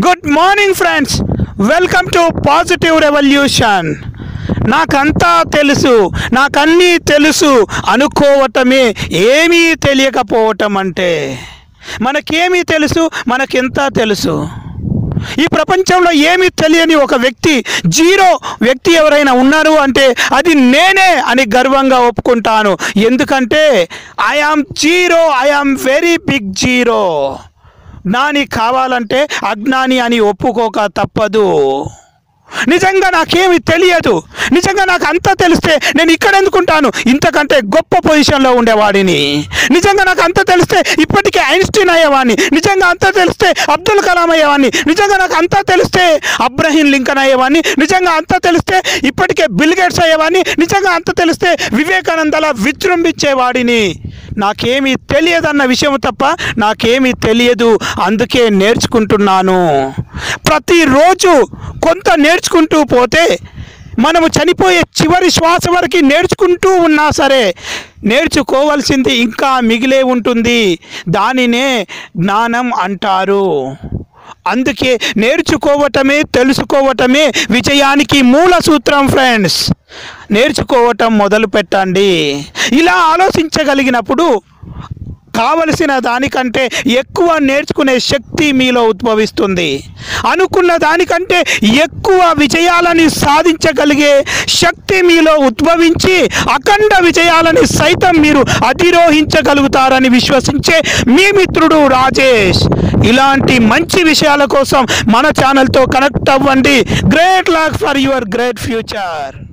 Good morning friends welcome to positive revolution నాకంతా తెలుసు నాకన్నీ తెలుసు అనుకోవటమే ఏమీ తెలియకపోవటం అంటే మనకేమీ తెలుసు మనకెంత తెలుసు. ఈ ప్రపంచంలో ఏమీ తెలియని ఒక వ్యక్తి జీరో వ్యక్తి ఎవరైనా ఉన్నారు అంటే అది నేనే అని గర్వంగా ఒప్పుకుంటాను. ఎందుకంటే I am zero I am very big zero జ్ఞాని కావాలంటే అజ్ఞాని అని ఒప్పుకోక తప్పదు. నిజంగా నాకేమి తెలియదు. నిజంగా నాకు అంతా తెలిస్తే నేను ఇక్కడ ఎందుకుంటాను? ఇంతకంటే గొప్ప పొజిషన్లో ఉండేవాడిని. నిజంగా నాకు అంత తెలిస్తే ఇప్పటికే ఐన్స్టీన్ అయ్యేవాడిని. నిజంగా అంతా తెలిస్తే అబ్దుల్ కలాం అయ్యేవాడిని. నిజంగా నాకు అంతా తెలిస్తే అబ్రహీం లింకన్ అయ్యేవాడిని. నిజంగా అంతా తెలిస్తే ఇప్పటికే బిల్ గేట్స్ అయ్యేవాడిని. నిజంగా అంత తెలిస్తే వివేకానందలా విజృంభించేవాడిని. నాకేమీ తెలియదన్న విషయం తప్ప నాకేమీ తెలియదు. అందుకే నేర్చుకుంటున్నాను. ప్రతిరోజు కొంత నేర్చుకుంటూ పోతే మనము చనిపోయే చివరి శ్వాస వరకు నేర్చుకుంటూ ఉన్నా సరే నేర్చుకోవాల్సింది ఇంకా మిగిలే ఉంటుంది. దానినే జ్ఞానం అంటారు. అందుకే నేర్చుకోవటమే తెలుసుకోవటమే విజయానికి మూల సూత్రం ఫ్రెండ్స్ నేర్చుకోవటం మొదలు పెట్టండి. ఇలా ఆలోచించగలిగినప్పుడు కావలసిన దానికంటే ఎక్కువ నేర్చుకునే శక్తి మీలో ఉద్భవిస్తుంది. అనుకున్న దానికంటే ఎక్కువ విజయాలని సాధించగలిగే శక్తి మీలో ఉద్భవించి అఖండ విజయాలని సైతం మీరు అధిరోహించగలుగుతారని విశ్వసించే మీ మిత్రుడు రాజేష్. ఇలాంటి మంచి విషయాల కోసం మన ఛానల్తో కనెక్ట్ అవ్వండి. Great luck for your great future.